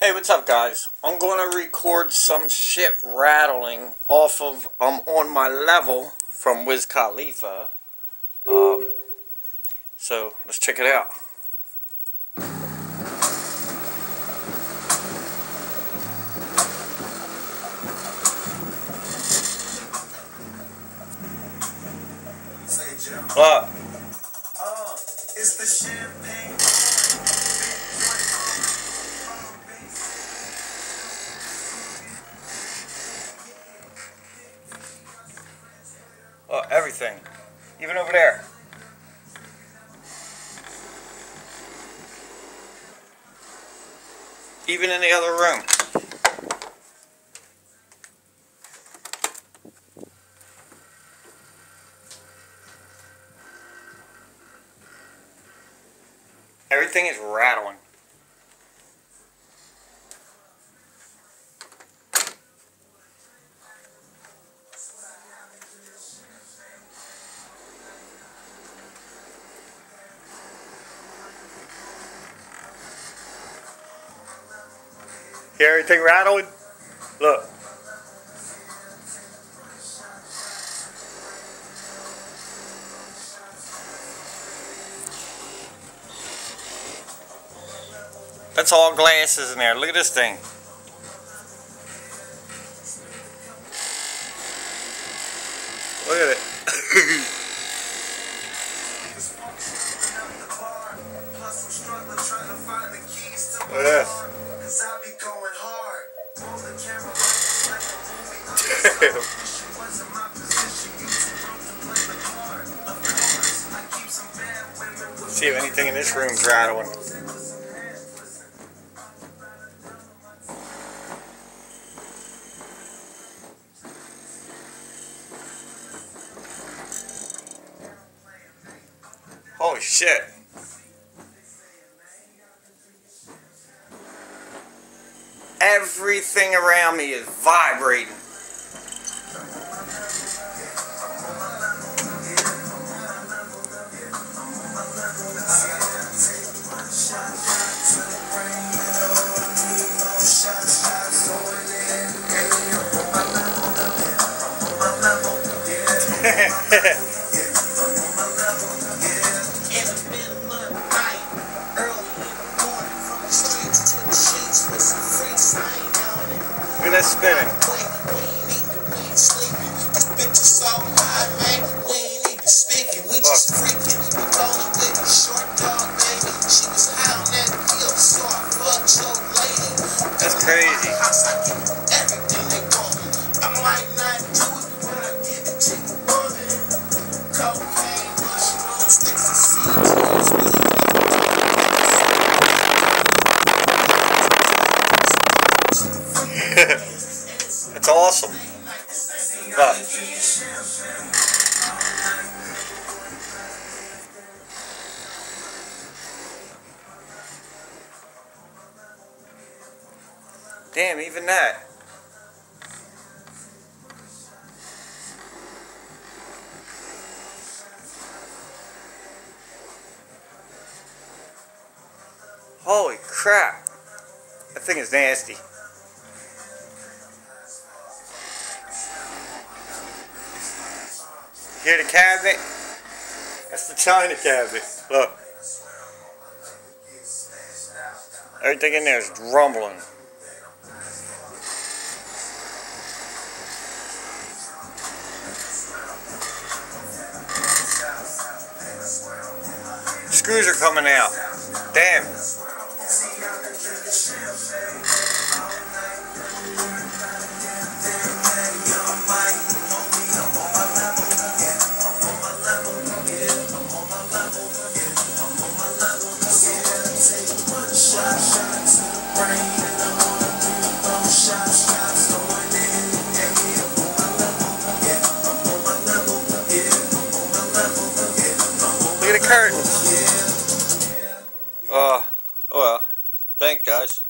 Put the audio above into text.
Hey, what's up, guys? I'm going to record some shit rattling off of I'm um, on my level from Wiz Khalifa. Um, so let's check it out. What? Uh, it's the champagne. Everything. Even over there. Even in the other room. Everything is rattling. Hear everything rattling? Look. That's all glasses in there. Look at this thing. Look at it. See if anything in this room's rattling. Holy shit. Everything around me is vibrating. Look at that spinning. That's crazy. it's awesome. But, damn, even that. Holy crap. That thing is nasty. Hear the cabinet? That's the china cabinet. Look. Everything in there is rumbling. Screws are coming out. Damn. Look at the curtains. Uh, oh well. Thanks, guys.